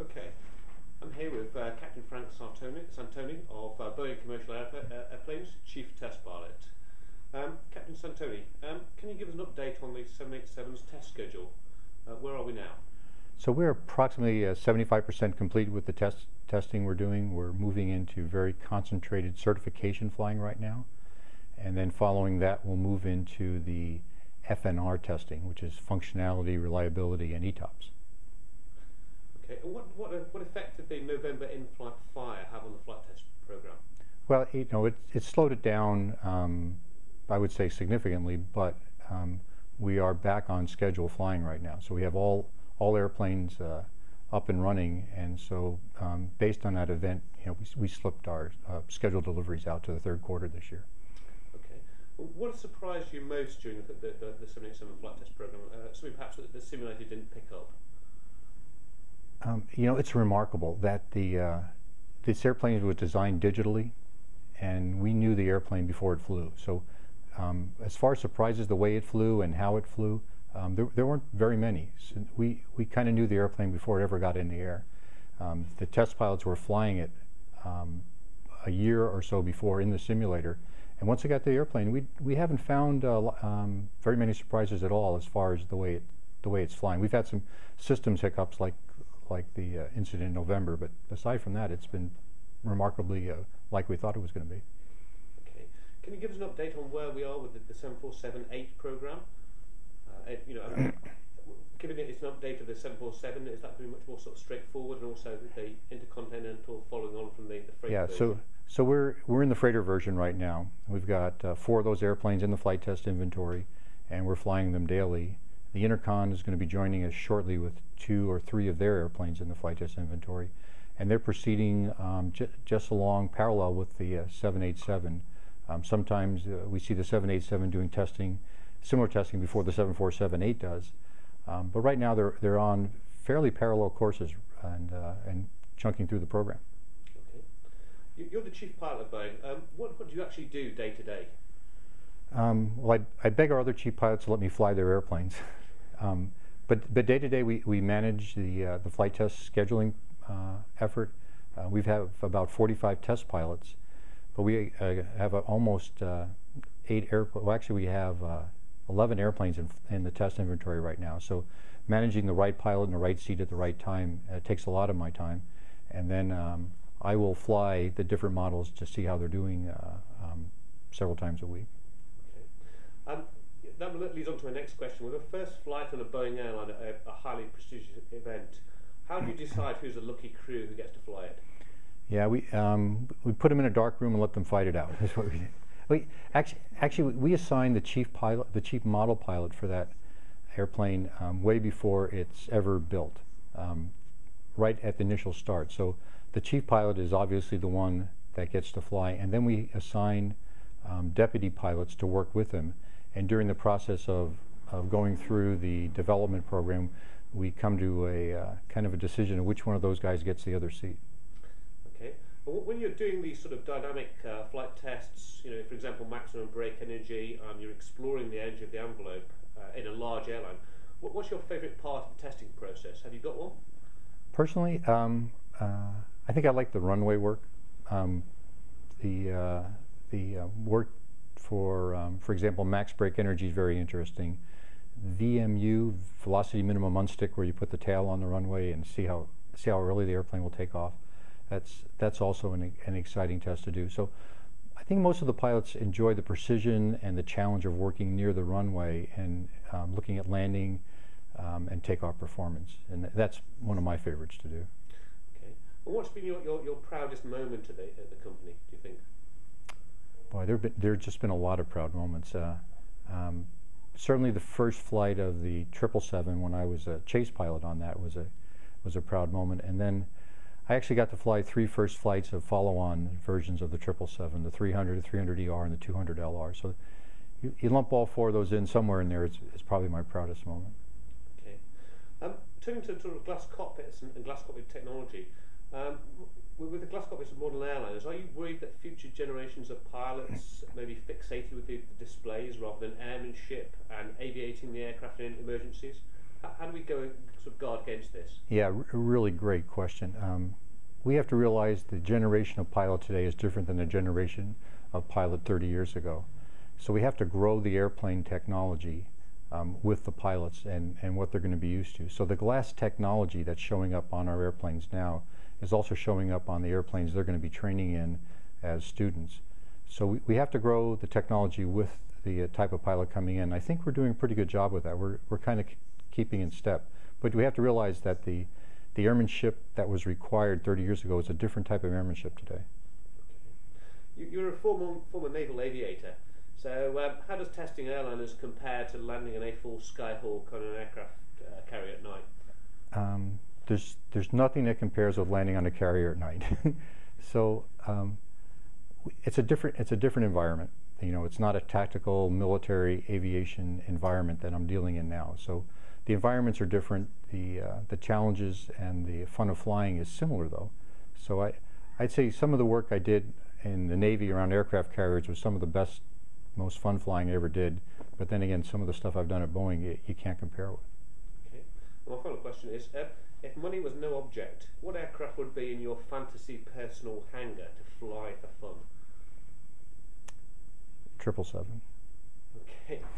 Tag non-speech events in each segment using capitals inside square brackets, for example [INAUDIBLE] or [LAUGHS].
Okay. I'm here with uh, Captain Frank Sartoni, Santoni of uh, Boeing Commercial uh, Airplanes, Chief Test Pilot. Um, Captain Santoni, um, can you give us an update on the 787's test schedule? Uh, where are we now? So we're approximately 75% uh, complete with the test testing we're doing. We're moving into very concentrated certification flying right now. And then following that, we'll move into the FNR testing, which is functionality, reliability, and ETOPS. Okay, and what, what, what effect did the November in-flight fire have on the flight test program? Well, you know, it, it slowed it down, um, I would say significantly, but um, we are back on schedule flying right now. So we have all, all airplanes uh, up and running, and so um, based on that event, you know, we, we slipped our uh, scheduled deliveries out to the third quarter this year. Okay. What surprised you most during the, the, the, the 787 flight test program? Uh, something perhaps that the simulator didn't pick up? Um, you know, it's remarkable that the uh, this airplane was designed digitally, and we knew the airplane before it flew. So, um, as far as surprises, the way it flew and how it flew, um, there, there, weren't very many. So we we kind of knew the airplane before it ever got in the air. Um, the test pilots were flying it um, a year or so before in the simulator, and once it got to the airplane, we we haven't found uh, um, very many surprises at all as far as the way it the way it's flying. We've had some systems hiccups like like the uh, incident in November. But aside from that, it's been remarkably uh, like we thought it was going to be. Okay. Can you give us an update on where we are with the, the 747-8 program? Uh, you know, [COUGHS] given it it's an update of the 747, is that going to be much more sort of straightforward, and also the intercontinental following on from the, the freighter yeah, version? so so we're we're in the freighter version right now. We've got uh, four of those airplanes in the flight test inventory, and we're flying them daily. The Intercon is going to be joining us shortly with two or three of their airplanes in the flight test inventory. And they're proceeding um, just along parallel with the uh, 787. Um, sometimes uh, we see the 787 doing testing, similar testing before the 747-8 does. Um, but right now they're, they're on fairly parallel courses and, uh, and chunking through the program. Okay. You're the chief pilot Boeing. Um, what, what do you actually do day to day? Um, well, I, I, beg our other chief pilots to let me fly their airplanes. [LAUGHS] Um, but, but day to day, we, we manage the, uh, the flight test scheduling uh, effort. Uh, we have about 45 test pilots, but we uh, have almost uh, eight airplanes. Well, actually, we have uh, 11 airplanes in, in the test inventory right now. So managing the right pilot in the right seat at the right time takes a lot of my time. And then um, I will fly the different models to see how they're doing um, several times a week. Um, that leads on to my next question. With a first flight on a Boeing airline, a, a highly prestigious event, how do you decide who's the lucky crew who gets to fly it? Yeah, we um, we put them in a dark room and let them fight it out. [LAUGHS] That's what we did. We actually actually we assigned the chief pilot, the chief model pilot for that airplane um, way before it's ever built, um, right at the initial start. So the chief pilot is obviously the one that gets to fly, and then we assign um, deputy pilots to work with him. And during the process of, of going through the development program, we come to a uh, kind of a decision of which one of those guys gets the other seat. Okay. When you're doing these sort of dynamic uh, flight tests, you know, for example, maximum brake energy, um, you're exploring the edge of the envelope uh, in a large airline. What, what's your favourite part of the testing process? Have you got one? Personally, um, uh, I think I like the runway work. Um, the uh, the uh, work for, um, for example, max brake energy is very interesting. VMU, velocity minimum unstick, where you put the tail on the runway and see how see how early the airplane will take off. That's that's also an, an exciting test to do. So, I think most of the pilots enjoy the precision and the challenge of working near the runway and um, looking at landing um, and takeoff performance, and that's one of my favorites to do. Okay. What's been your, your, your proudest moment at the, at the company? Do you think? Boy, there there just been a lot of proud moments. Uh, um, certainly, the first flight of the triple seven when I was a chase pilot on that was a was a proud moment. And then I actually got to fly three first flights of follow-on versions of the triple seven: the 300, the 300 ER, and the 200 LR. So you, you, lump all four of those in somewhere in there. It's, it's probably my proudest moment. Okay. Um, turning to sort of glass cockpits and, and glass cockpit technology. Um, with the glass cockpits of modern airliners, are you worried that future generations of pilots may be fixated with the, the displays rather than airmanship and aviating the aircraft in emergencies? How, how do we go sort of guard against this? Yeah, r- really great question. Um, we have to realize the generation of pilot today is different than the generation of pilot 30 years ago. So we have to grow the airplane technology um, with the pilots and, and what they're going to be used to. So the glass technology that's showing up on our airplanes now is also showing up on the airplanes they're going to be training in as students. So we, we have to grow the technology with the uh, type of pilot coming in. I think we're doing a pretty good job with that. We're, we're kind of keeping in step. But we have to realize that the, the airmanship that was required 30 years ago is a different type of airmanship today. You, you're a former, former naval aviator. So um, how does testing airliners compare to landing an A-4 Skyhawk on an aircraft uh, carrier at night? Um, there's, there's nothing that compares with landing on a carrier at night. [LAUGHS] so um, it's a different it's a different environment. You know, it's not a tactical military aviation environment that I'm dealing in now. So the environments are different. The uh, the challenges and the fun of flying is similar though. So I I'd say some of the work I did in the Navy around aircraft carriers was some of the best, most fun flying I ever did. But then again, some of the stuff I've done at Boeing, you, can't compare with. Okay. My final question is, if money was no object, what aircraft would be in your fantasy personal hangar to fly for fun? Triple seven. Okay. [LAUGHS]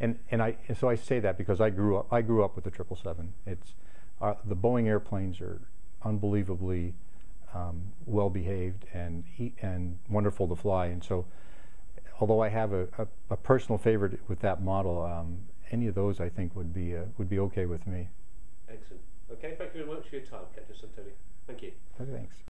And and I and so I say that because I grew up I grew up with the triple seven. It's uh, the Boeing airplanes are unbelievably um, well behaved and and wonderful to fly. And so, although I have a, a, a personal favorite with that model, um, any of those I think would be uh, would be okay with me. Okay, thank you very much for your time, Captain Santoni. Thank you. Thanks.